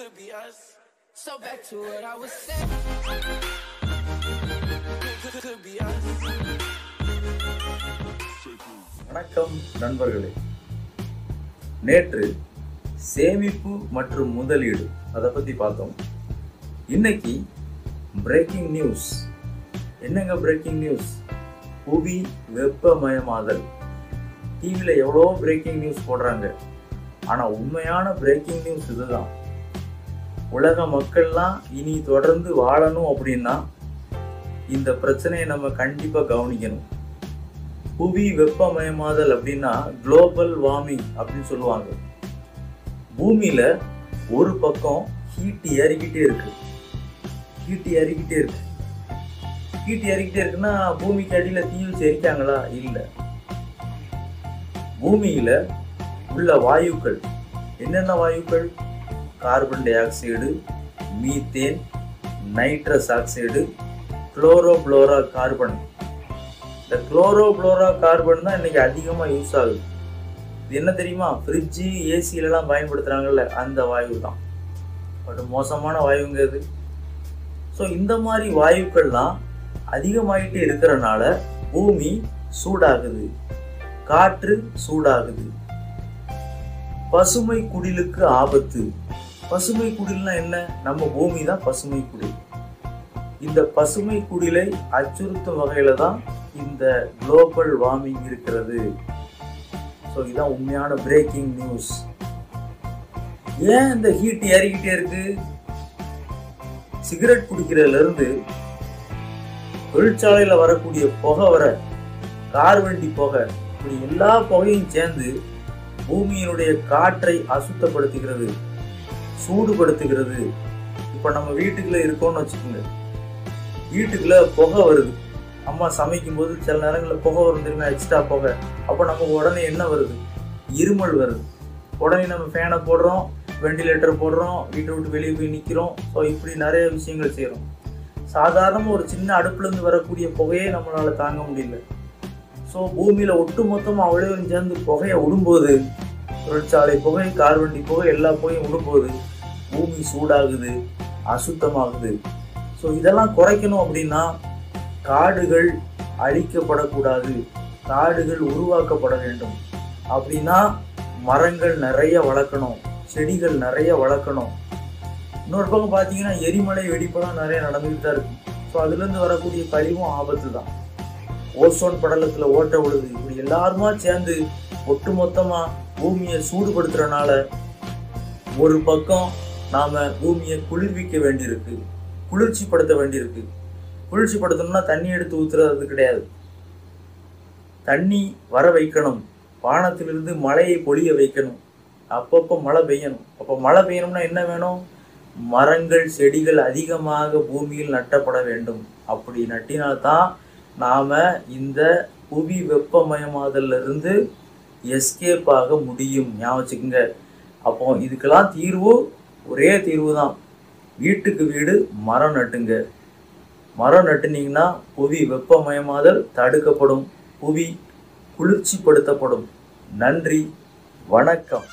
could be us. So back to what I was saying. Could, could be us. வணக்கம் நண்பர்களே. நேற்று சேமிப்பு மற்றும் முதலீடு அதை பற்றி பார்த்தோம். இன்னைக்கு பிரேக்கிங் நியூஸ் என்னங்க பிரேக்கிங் நியூஸ் புவி வெப்பமயமாதல். டிவியில் எவ்வளோ பிரேக்கிங் நியூஸ் போடுறாங்க. ஆனால் உண்மையான பிரேக்கிங் நியூஸ் இதுதான். உலக மக்கள்லாம் இனி தொடர்ந்து வாழணும் அப்படின்னா இந்த பிரச்சனையை நம்ம கண்டிப்பாக கவனிக்கணும். புவி வெப்பமயமாதல் அப்படின்னா குளோபல் வார்மிங் அப்படின்னு சொல்லுவாங்க. பூமியில ஒரு பக்கம் ஹீட் ஏறிக்கிட்டே இருக்கு. ஹீட் ஏறிக்கிட்டே இருக்கு. ஹீட் ஏறிக்கிட்டே இருக்குன்னா பூமிக்கு அடியில தீ வச்சு எரிக்காங்களா இல்லை. பூமியில உள்ள வாயுக்கள் என்னென்ன வாயுக்கள்? Carbon dioxide methane nitrous oxide chlorofluorocarbon. இந்த குளோரோப்ளோரா கார்பன் தான் இன்னைக்கு அதிகமாக யூஸ் ஆகுது. இது என்ன தெரியுமா? ஃப்ரிட்ஜு ஏசியிலலாம் பயன்படுத்துகிறாங்கல்ல அந்த வாயு தான். பட் மோசமான வாயுங்க இது. ஸோ இந்த மாதிரி வாயுக்கள்லாம் அதிகமாகிட்டு இருக்கிறனால பூமி சூடாகுது. காற்று சூடாகுது. பசுமை குடிலுக்கு ஆபத்து. பசுமை குடில்னா என்ன? நம்ம பூமி தான் பசுமை குடில் இந்த பசுமை குடிலை அச்சுறுத்தும் வகையில தான் இந்த குளோபல் வார்மிங் இருக்கிறது. ஸோ இதான் உண்மையான பிரேக்கிங் நியூஸ் ஏன் இந்த ஹீட் ஏறிக்கிட்டே இருக்கு? சிகரெட் குடிக்கிறதுல இருந்து தொழிற்சாலையில வரக்கூடிய புகை வர கார் வண்டி புகை இப்படி எல்லா புகையும் சேர்ந்து பூமியினுடைய காற்றை அசுத்தப்படுத்துகிறது. சூடுபடுத்துகிறது. இப்போ நம்ம வீட்டுக்குள்ளே இருக்கோம்னு வச்சுக்கோங்க. வீட்டுக்குள்ளே புகை வருது. அம்மா சமைக்கும்போது சில நேரங்களில் புகை வரும் தெரியுமா? எக்ஸ்ட்ரா புகை. அப்போ நமக்கு உடனே என்ன வருது? இருமல் வருது. உடனே நம்ம ஃபேனை போடுறோம் வெண்டிலேட்டர் போடுறோம் வீட்டை விட்டு வெளியே போய் நிற்கிறோம் ஸோ இப்படி நிறைய விஷயங்கள் செய்கிறோம் சாதாரணமாக ஒரு சின்ன அடுப்புலேருந்து வரக்கூடிய புகையே நம்மளால் தாங்க முடியல. ஸோ பூமியில் ஒட்டு மொத்தமாக அவ்வளோ சேர்ந்து புகையை விடும்போது தொழிற்சாலை புகை கார் வண்டி புகை எல்லா புகையும் விடும்போது பூமி சூடாகுது அசுத்தமாகுது. ஸோ இதெல்லாம் குறைக்கணும் அப்படின்னா காடுகள் அழிக்கப்படக்கூடாது காடுகள் உருவாக்கப்பட வேண்டும். அப்படின்னா மரங்கள் நிறைய வளர்க்கணும் செடிகள் நிறைய வளர்க்கணும். இன்னொரு பக்கம் பார்த்தீங்கன்னா எரிமலை வெடிப்பெல்லாம் நிறைய நடந்துகிட்டு தான் இருக்கு. ஸோ அதுலேருந்து வரக்கூடிய கழிவும் ஆபத்து தான். ஓசோன் படலத்தில் ஓட்ட விழுது. இப்படி எல்லாருமா சேர்ந்து ஒட்டு மொத்தமாக பூமியை சூடுபடுத்துறனால ஒரு பக்கம் நாம் பூமியை குளிர்விக்க வேண்டியிருக்கு குளிர்ச்சிப்படுத்த வேண்டியிருக்கு. குளிர்ச்சிப்படுத்தணும்னா தண்ணி எடுத்து ஊத்துறது கிடையாது. தண்ணி வர வைக்கணும். வானத்திலிருந்து மழையை பொழிய வைக்கணும். அப்பப்போ மழை பெய்யணும். அப்போ மழை பெய்யணும்னா என்ன வேணும்? மரங்கள் செடிகள் அதிகமாக பூமியில் நட்டப்பட வேண்டும். அப்படி நட்டினால்தான் நாம் இந்த புவி வெப்பமயமாதல்ல இருந்து எஸ்கேப் ஆக முடியும். ஞாபகம் வச்சுக்கோங்க. அப்போ இதுக்கெல்லாம் தீர்வு ஒரே தீர்வு தான் வீட்டுக்கு வீடு மரம் நட்டுங்க. மரம் நட்டுனீங்கன்னா புவி வெப்பமயமாதல் தடுக்கப்படும். புவி குளிர்ச்சிப்படுத்தப்படும். நன்றி வணக்கம்.